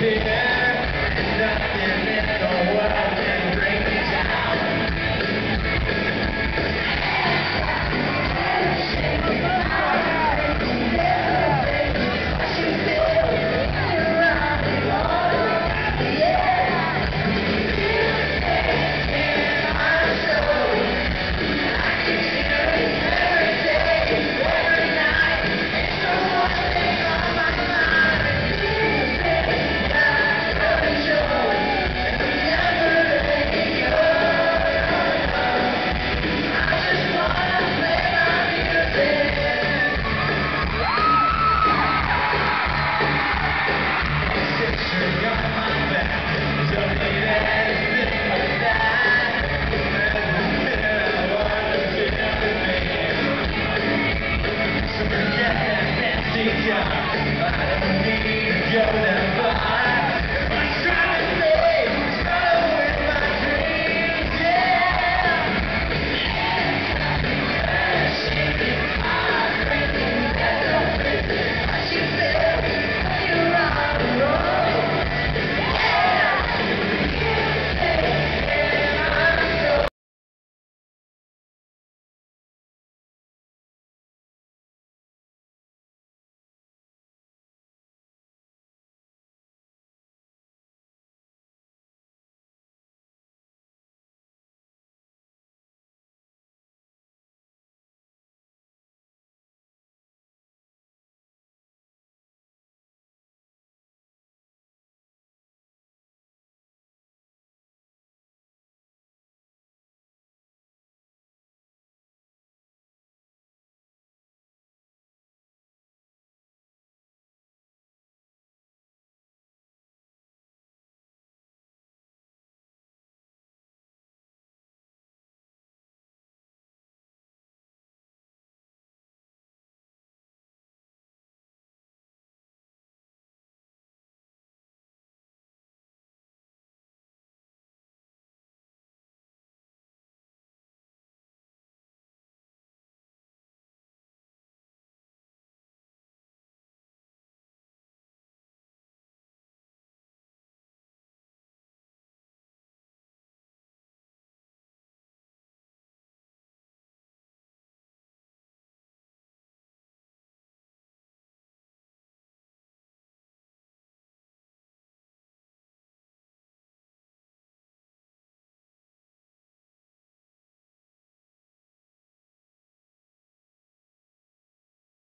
Yeah. Need you.